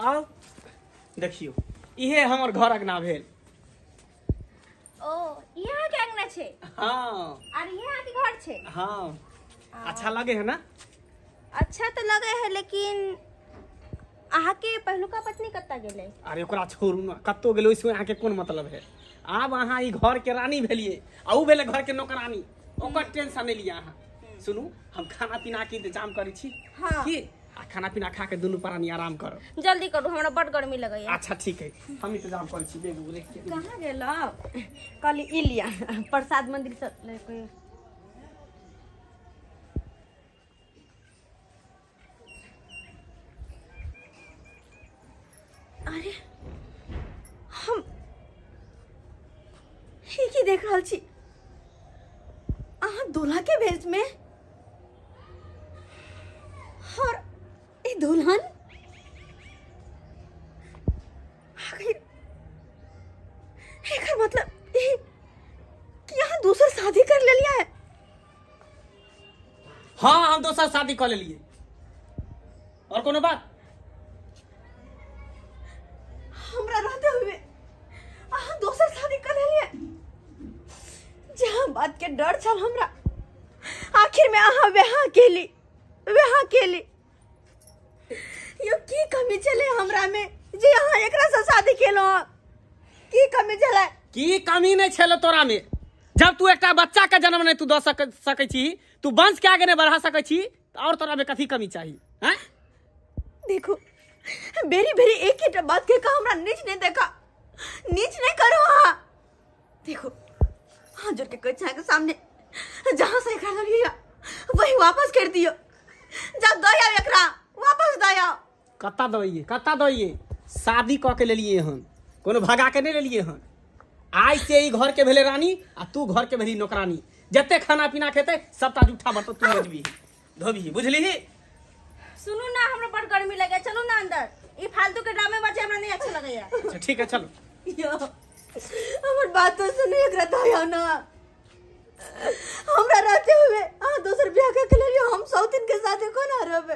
आओ देखियो। इहे हमर घर अंगना भेल। ओ यहाँ के अंगना छे? हाँ। और यहाँ के घर छे? हाँ। अच्छा लगे है ना? अच्छा तो लगे है लेकिन अहाँ के पहलुका पत्नी कत्ता गेले? अरे ओकरा छोड़ू ना। कत्तो गेलो इसमें अहाँके कोन मतलब है? आब अहाँ ई घर के रानी भेलिए आ ऊ भेले घर के नौकरानी। ओकर टेंशन नहीं लिया अहाँ। सुनू हम खाना पीना के इंतज़ाम करै छी। हाँ। की? खाना पीना खा के दुनू प्राणी आराम करो। जल्दी करू हमरा बड गर्मी लगैया। अच्छा ठीक है। हम इंतज़ाम करै छी बेगू के कहाँ गेल? कल ई लिया प्रसाद मंदिर से लेके अरे हम ही की देख रहल छी? अहाँ दूल्हा के भेष में और ई दुल्हन। एकर मतलब कि यहाँ दूसर शादी कर ले लिया है। हाँ हम दोसर शादी कर लेलिए और कोनो बात? हमरा रहते हुए अहाँ दोसर शादी कर ले लिया जहाँ बात के डर छल हमरा आखिर में अहाँ वहाँ केली वहाँ केली यो की कमी चले हमरा में? जे अहाँ एकरा से शादी केलो की कमी चले की कमी नहीं छेलो तोरा में? जब तू एकटा बच्चा के जन्म नहीं तू दे सक सकै छी तू वंश के आगे नहीं बढ़ा सकै छी तो और तोरा में कथी कमी चाहिए हैं? देखो बेरी बेरी एक ही बात के का हमरा नीच नहीं देखा नीच नहीं करो हाँ देखो हाँ ज़ोर के कच्चा के सामने जहाँ से लिया वही वापस कर दियो। जब दया एकरा वापस दया कत्ता दइए कत्ता दइए शादी कऽ के लेलिए हन। कोनो भगा के नहीं लेलिए हन। आइ से ई घर के भेले रानी आ तू घर के भेली नौकरानी। जते खाना पीना खेते सबटा जूठा बर्तन तू मजबी धोबी बुझली सुनू ना हमरा बड़ गर्मी लगे चलो ना अंदर ये फालतू के ड्रामे बचे हमरा नहीं अच्छा लगेया। अच्छा ठीक है चलो। यो हमर बात तो सुनो एकरा दया ना। हमरा रहते हुए आ दोसर ब्याह के लिए हम सौतिन के साथ कोना रहबे?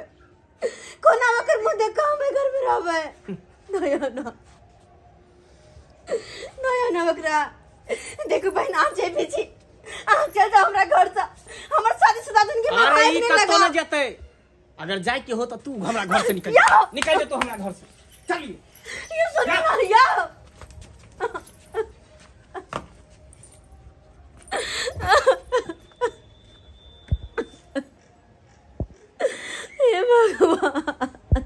कोना वकर मुँह देख? हम घर में रहा है। नया ना। नया ना वकरा देखो बहन आप जे पीछे आप चल जाओ हमरा घर से। हमर शादीशुदा ज़िंदगी में अरे आग ई लगा। न जेते। अगर जाए के हो तो तू हमरा घर से निकल निकल जा तू हमरा घर से। चलिए। ये सुन ना या हे भगवान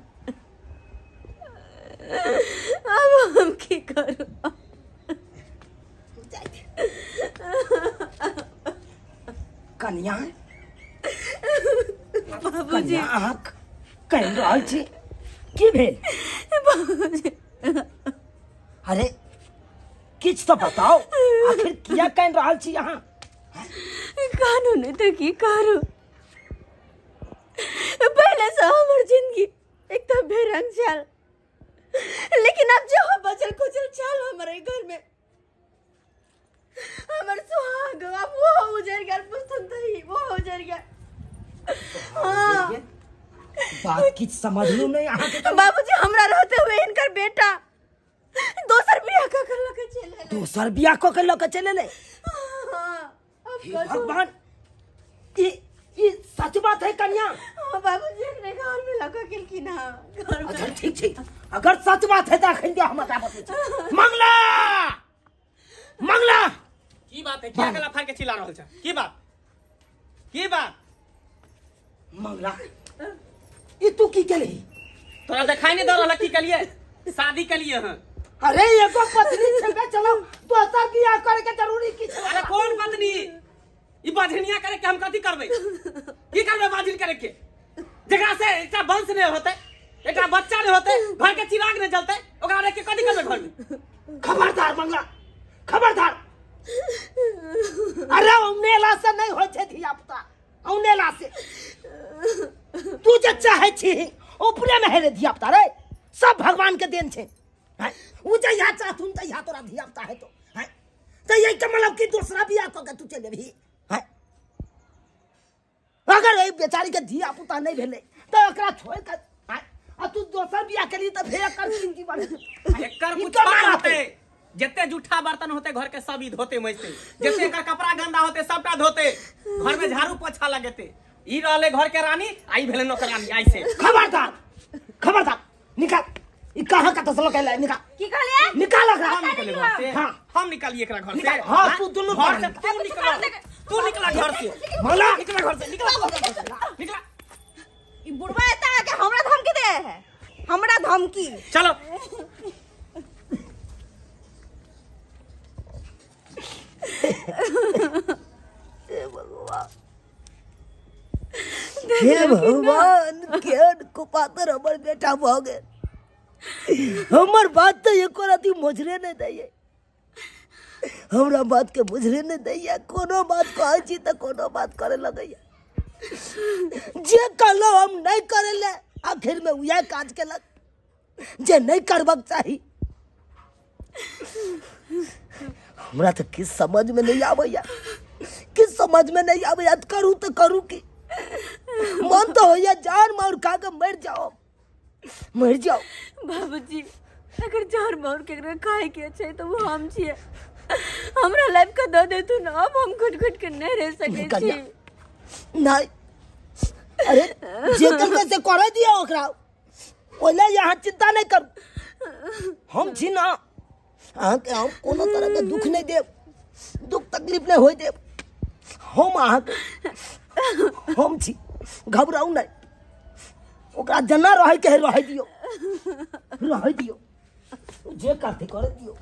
अब हम की करूँ? कन्या? बाबूजी। अहाँ कहि रहल छी की भेल? बाबूजी। अरे किछ तो बताओ आखिर किया कहि रहल छी अहाँ कानून तो की करू? पहले से हमर ज़िंदगी एक तो बेरंग चल लेकिन अब जो बचल कुचल चल हमारे घर में। हमर सुहाग अब वो उजड़ गया पुस्तन ही वो उजड़ गया हाँ। बात किछ समझलू नहीं अहाँ के बाबूजी हमरा रहते हुए इनकर बेटा। दोसर बियाह का कर लगे चले दोसर बियाह के लऽ के चले ले हाँ, अब हे करू। भगवान ई ई सच बात है कन्या? हाँ, बाबूजी घर में लगा के की ना। अच्छा ठीक छै अगर सच बात है तो अखन दिया हमरा बता मंगला! मंगला! की बात है? क्या गला फाड़ के चिल्ला रहल छ की बात? की बात? मंगला ई तू की केलही? तोरा देखाई नहीं दे रहल की कलिए शादी कलिए हन अरे एगो पत्नी छेबे चलो दोसर बियाह करे के ज़रूरी की अरे कौन पत्नी? ई बाझनिया करे के हम कथी करबै? की करबै बाझिन करे के? जेकरा से एकटा वंश नहीं होते, एकटा बच्चा नहीं होते घर के चिराग नहीं जलते, ओकरा रख के कथी करबै घर में? खबरदार मंगला खबरदार। अरे औनेला से नहीं होइ छै धिया पुता औनेला से। तू जे चाहे छी ऊपरे में है रे धिया पुता रे। सब भगवान के देन छै? ऊ जहिया चाहथुन तहिया तोरा धिया पुता है तो। हैं? तो यही के मतलब कि दूसरा बियाह कऽ के तू चले भी? अगर एहि बेचारी के धिया पुता नहीं भेलै तो एकरा छोड़ के आ तू दोसर बियाह के लिए तो फेर कर ज़िंदगी बन एकर कुछ कमाल होते। जितने जूठा बर्तन होते घर के सब ई धोते मैसे जितने एकर कपड़ा गंदा होते सबटा धोते। घर में झाड़ू पोछा लगेते। ई रहले घर के रानी आई भेले नौकरानी ऐसे खबरदार खबरदार निकाल। ई कहाँ का तसलो कहला निकाल। की कहलिए निकाल एकरा। हम निकले घर से। हाँ। हम निकालिए एकरा घर से। हाँ, हाँ? तू दोनों घर से। तू निकला तू निकला घर से। भला निकला घर से निकला निकला बुढ़वा एता है हमरा धमकी दे है हमरा धमकी चलो हे भगवान केन को पातर हमर बेटा भ गेल हमर बात तो एको राती मोजरे नहीं दैये हमरा बात के बुझरे नहीं दैये, कोनो बात कहै छी त कोनो बात करे लगैया जे कहलो हम नहीं करे ले, आखिर में उहे काज केलक, जे नहीं करबक चाही। हमरा तो किस समझ में नहीं आबैया। किस समझ में नहीं आबैया त करू तो करू की। मन तो होइया जान मार खा के मर जाओ। मर जाओ। बाबूजी, अगर चार मार के खाए के छै तो वो हम छिए हमरा लाइफ का दे दे तू ना अब हम खुद खुद के नहीं रह सके छी। नहीं। अरे जेकर में से करे दिया ओकरा। ओला यहाँ चिंता नहीं कर। हम छी ना। अहाँ के हम कोनो तरह के दुख नहीं देब। दुख तकलीफ़ नहीं होय देब। हम अहाँ के हम छी। घबराऊ नहीं। ओकरा जना रहे के रह दियो। रह दियो। जे करते करे दियो